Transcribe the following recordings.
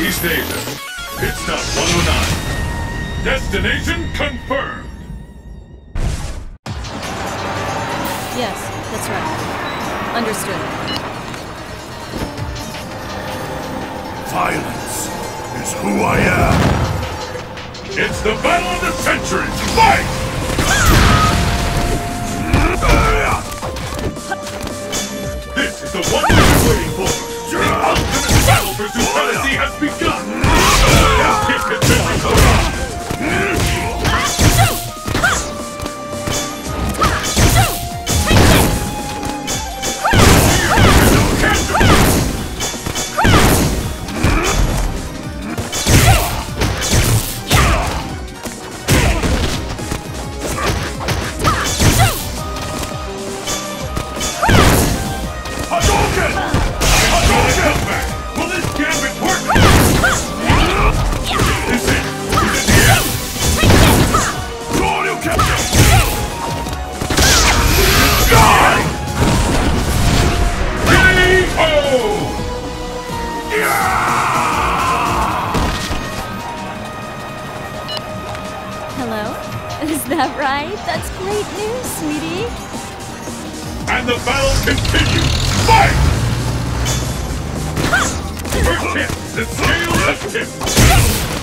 East Asia. Pit stop 109. Destination confirmed. Yes, that's right. Understood. Violence is who I am. It's the battle of the century. Fight! Hello? Is that right? That's great news, sweetie. And the battle continues. Fight! First hit, the scale has tipped.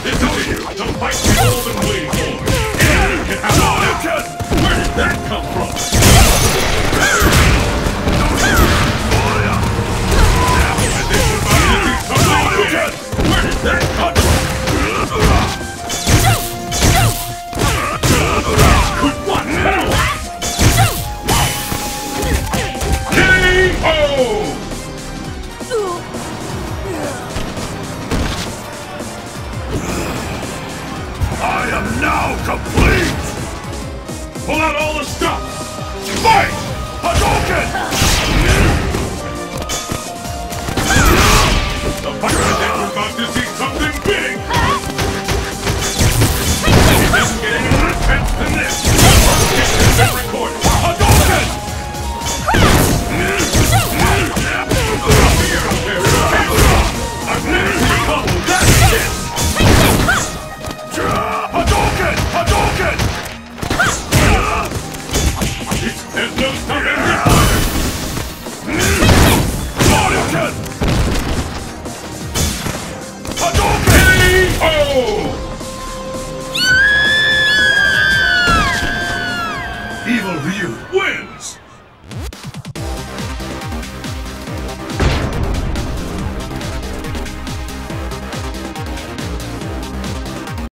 This is it, the fight for. You can have Where did that come complete! Pull out all the stops! Fight! Evil Ryu wins!